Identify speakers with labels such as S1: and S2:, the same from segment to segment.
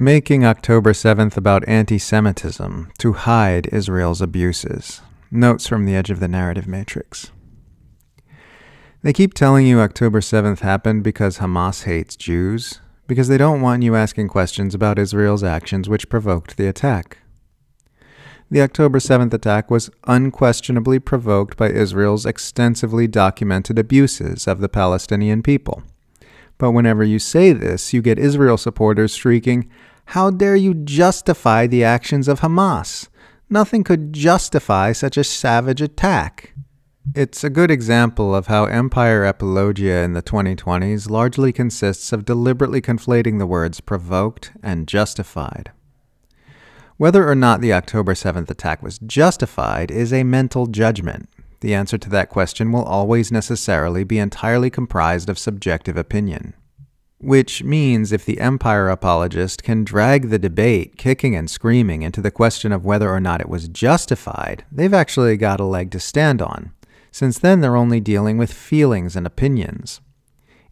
S1: Making October 7th about anti Semitism to hide Israel's abuses. Notes from the edge of the narrative matrix. They keep telling you October 7th happened because Hamas hates Jews, because they don't want you asking questions about Israel's actions which provoked the attack. The October 7th attack was unquestionably provoked by Israel's extensively documented abuses of the Palestinian people. But whenever you say this, you get Israel supporters shrieking, How dare you justify the actions of Hamas? Nothing could justify such a savage attack. It's a good example of how empire apologia in the 2020s largely consists of deliberately conflating the words provoked and justified. Whether or not the October 7th attack was justified is a mental judgment. The answer to that question will always necessarily be entirely comprised of subjective opinion. Which means if the empire apologist can drag the debate kicking and screaming into the question of whether or not it was justified, they've actually got a leg to stand on, since then they're only dealing with feelings and opinions.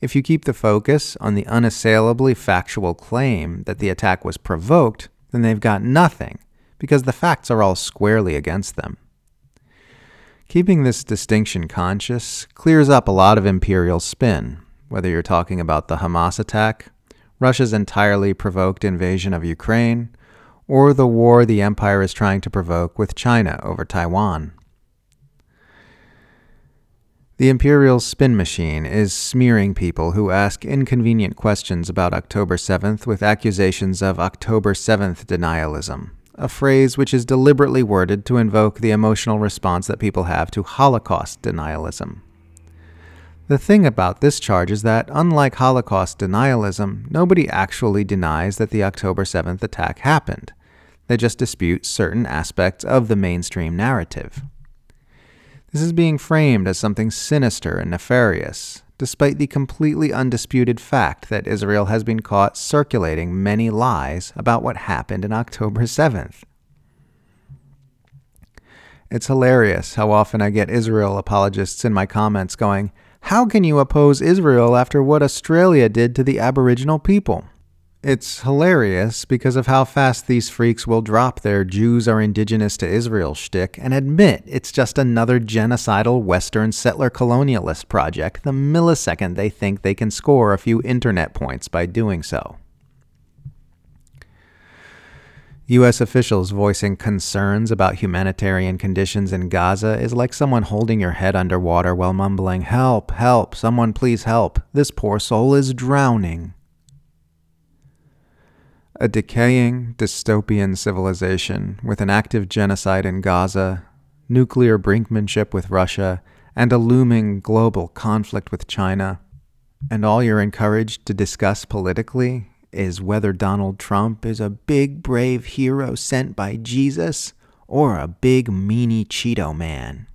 S1: If you keep the focus on the unassailably factual claim that the attack was provoked, then they've got nothing, because the facts are all squarely against them. Keeping this distinction conscious clears up a lot of imperial spin, whether you're talking about the Hamas attack, Russia's entirely provoked invasion of Ukraine, or the war the empire is trying to provoke with China over Taiwan. The Imperial spin machine is smearing people who ask inconvenient questions about October 7th with accusations of October 7th denialism, a phrase which is deliberately worded to invoke the emotional response that people have to Holocaust denialism. The thing about this charge is that, unlike Holocaust denialism, nobody actually denies that the October 7th attack happened. They just dispute certain aspects of the mainstream narrative. This is being framed as something sinister and nefarious, despite the completely undisputed fact that Israel has been caught circulating many lies about what happened in October 7th. It's hilarious how often I get Israel apologists in my comments going, How can you oppose Israel after what Australia did to the Aboriginal people? It's hilarious because of how fast these freaks will drop their Jews are indigenous to Israel shtick and admit it's just another genocidal Western settler colonialist project the millisecond they think they can score a few internet points by doing so. U.S. officials voicing concerns about humanitarian conditions in Gaza is like someone holding your head underwater while mumbling, Help, help, someone please help. This poor soul is drowning. A decaying, dystopian civilization with an active genocide in Gaza, nuclear brinkmanship with Russia, and a looming global conflict with China. And all you're encouraged to discuss politically is whether Donald Trump is a big, brave hero sent by Jesus or a big, meanie Cheeto man.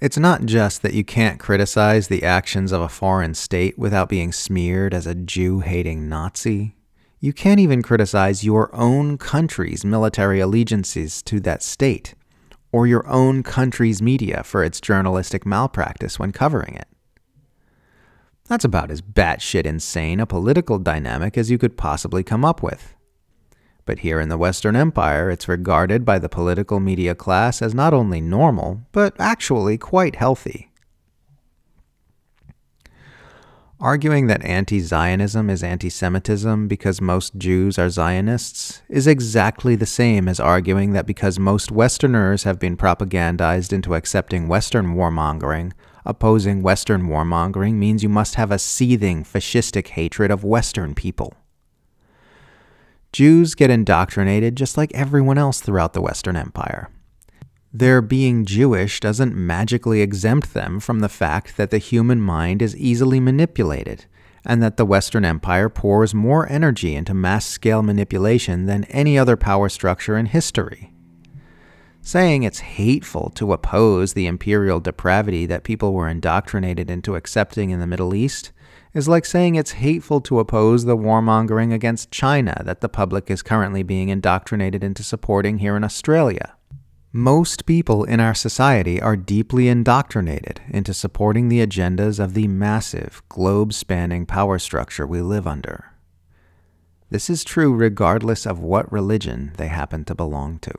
S1: It's not just that you can't criticize the actions of a foreign state without being smeared as a Jew hating Nazi. You can't even criticize your own country's military allegiances to that state, or your own country's media for its journalistic malpractice when covering it. That's about as batshit insane a political dynamic as you could possibly come up with. But here in the Western Empire, it's regarded by the political media class as not only normal, but actually quite healthy. Arguing that anti Zionism is anti Semitism because most Jews are Zionists is exactly the same as arguing that because most Westerners have been propagandized into accepting Western warmongering, opposing Western warmongering means you must have a seething fascistic hatred of Western people. Jews get indoctrinated just like everyone else throughout the Western Empire. Their being Jewish doesn't magically exempt them from the fact that the human mind is easily manipulated, and that the Western Empire pours more energy into mass scale manipulation than any other power structure in history. Saying it's hateful to oppose the imperial depravity that people were indoctrinated into accepting in the Middle East is like saying it's hateful to oppose the warmongering against China that the public is currently being indoctrinated into supporting here in Australia. Most people in our society are deeply indoctrinated into supporting the agendas of the massive, globe spanning power structure we live under. This is true regardless of what religion they happen to belong to.